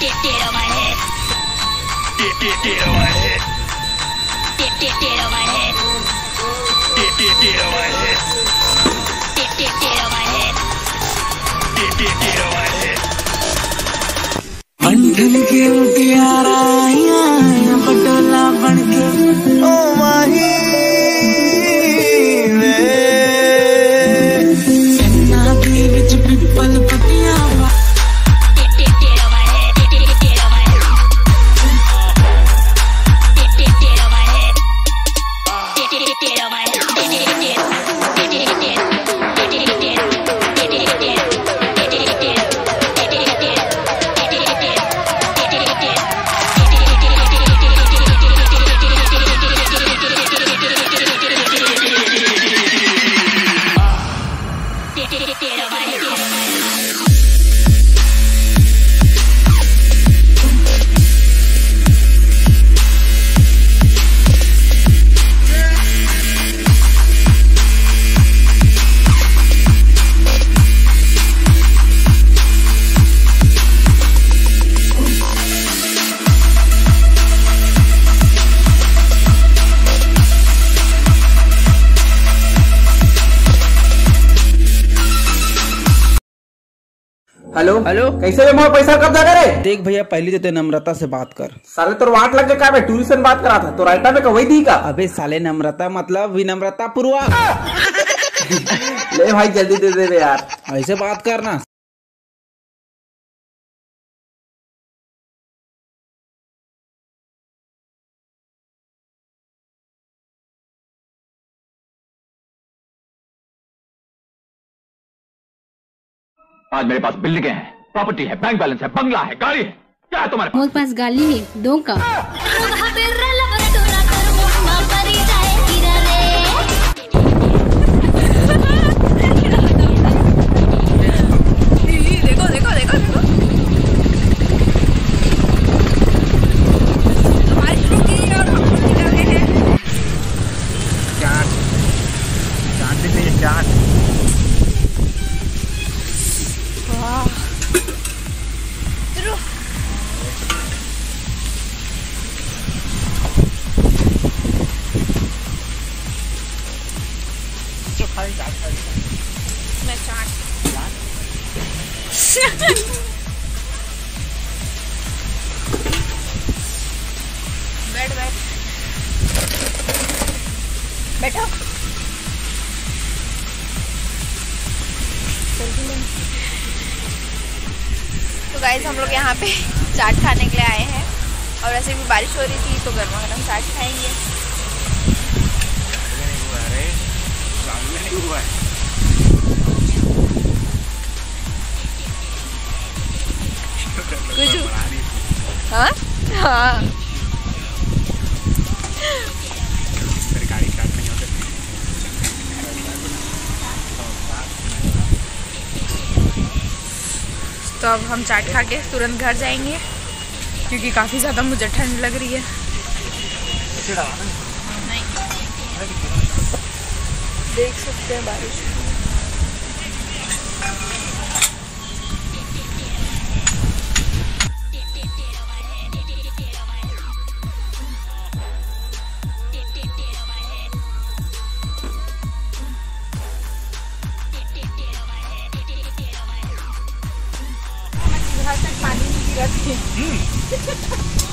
Get, get on my head. Get, get, get on my head. Get, get, get on my head. Get, get, get on my head. Get, get, get on my head. Get, get, get on my head. अंधन के उठियारा hello? Hello? कैसे बे मोर पैसा कब्जा करे देख भैया पहले तो ते नम्रता से बात कर। साले तो वाट लग गया बे टूरिस्ट से बात करा था? तो रायता में वही दी का? अबे साले नम्रता मतलब विनम्रता पूर्वक ले भाई जल्दी दे दे यार। ऐसे बात करना। आज मेरे पास बिल्डिंगें हैं प्रॉपर्टी है बैंक बैलेंस है बंगला है गाड़ी है। क्या है तुम्हारे पास पास गाली है दो का। बैठ बैठ। बैठो तो गाइस हम लोग यहाँ पे चाट खाने के लिए आए हैं। और वैसे भी बारिश हो रही थी तो गर्मा गर्म चाट खाएँगे। हाँ तो अब हम चाट खा के तुरंत घर जाएँगे, क्योंकि काफ़ी ज़्यादा मुझे ठंड लग रही है। देख सकते हैं बारिश। यहाँ तक पानी नहीं गिरा। थी